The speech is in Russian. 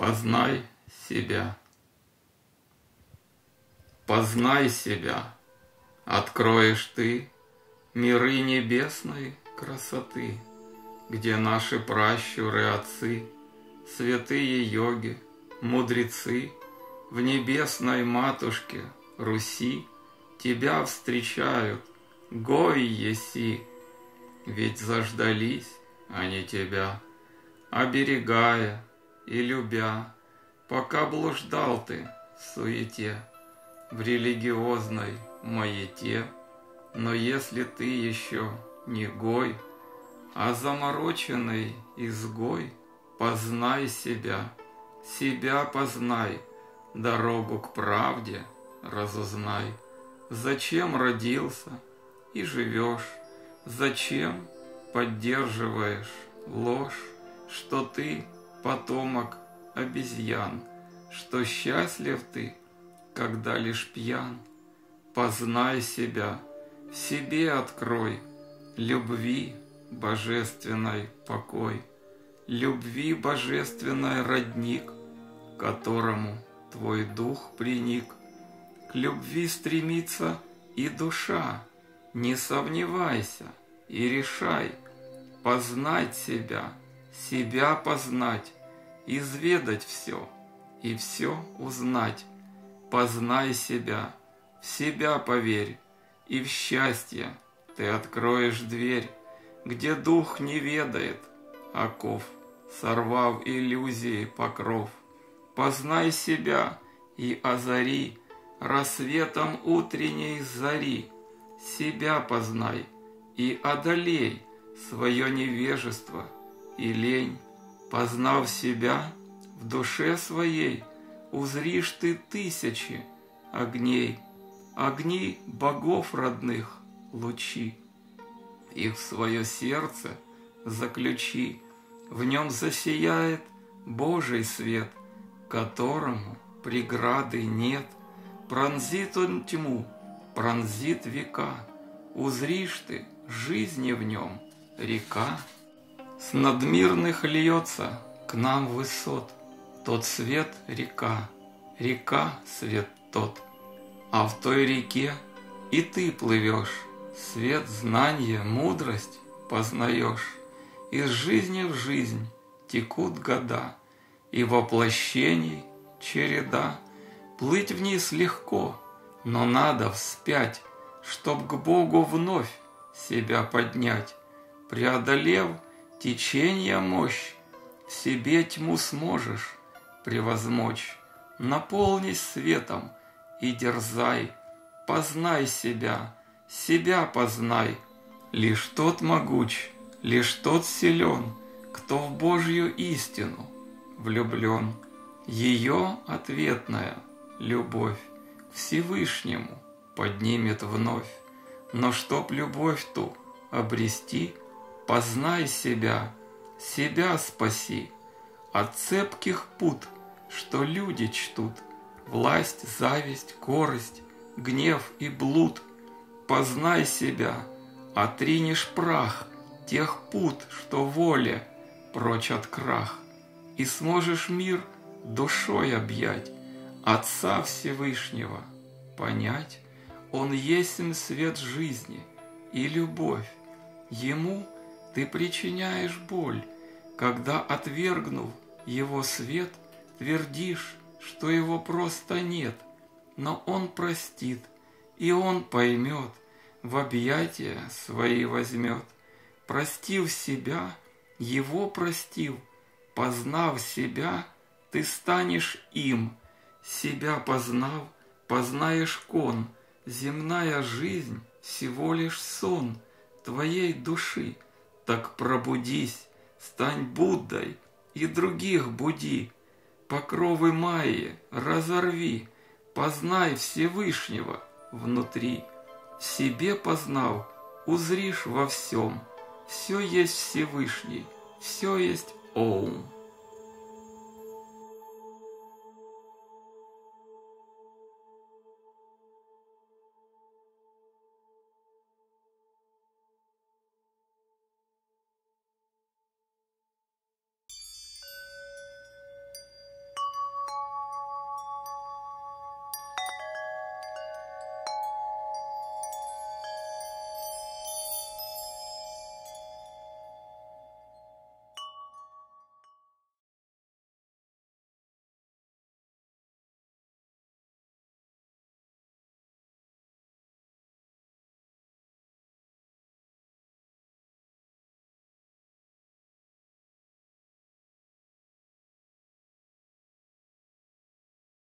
Познай себя. Познай себя, откроешь ты Миры небесной красоты, Где наши пращуры отцы, Святые йоги, мудрецы, В небесной матушке Руси Тебя встречают, гой еси, Ведь заждались они тебя, Оберегая и любя, Пока блуждал ты в суете в религиозной маяте, но если ты еще не гой, а замороченный изгой, познай себя, себя познай, дорогу к правде разузнай. Зачем родился и живешь, зачем поддерживаешь ложь, что ты потомок обезьян, что счастлив ты – когда лишь пьян. Познай себя, в себе открой любви божественной покой, любви божественной родник, которому твой дух приник. К любви стремится и душа, не сомневайся и решай познать себя, себя познать, изведать все и все узнать. Познай себя, в себя поверь, и в счастье ты откроешь дверь, где дух не ведает оков, сорвав иллюзии покров. Познай себя и озари рассветом утренней зари. Себя познай и одолей свое невежество и лень. Познав себя в душе своей, узришь ты тысячи огней, огни богов родных лучи. Их в свое сердце заключи, в нем засияет Божий свет, которому преграды нет. Пронзит он тьму, пронзит века, узришь ты жизни в нем река. С надмирных льется к нам высот – тот свет – река, река – свет тот. А в той реке и ты плывешь, свет, знание, мудрость познаешь. Из жизни в жизнь текут года, и воплощений череда. Плыть вниз легко, но надо вспять, чтоб к Богу вновь себя поднять. Преодолев течение мощь, себе тьму сможешь превозмочь. Наполнись светом и дерзай, познай себя, себя познай. Лишь тот могуч, лишь тот силен, кто в Божью истину влюблен. Ее ответная любовь к Всевышнему поднимет вновь. Но чтоб любовь ту обрести, познай себя, себя спаси от цепких пут, что люди чтут, Власть, зависть, корость, гнев и блуд. Познай себя, отринешь прах Тех пут, что воле прочь от крах, И сможешь мир душой объять, Отца Всевышнего понять, Он есть свет жизни и любовь, Ему ты причиняешь боль, когда, отвергнув его свет, твердишь, что его просто нет, но он простит, и он поймет, в объятия свои возьмет. Простив себя, его простив, познав себя, ты станешь им, себя познав, познаешь кон, земная жизнь всего лишь сон твоей души, так пробудись, Стань Буддой и других буди, Покровы Майи разорви, Познай Всевышнего внутри. В себе познав, узришь во всем, Все есть Всевышний, все есть Оум.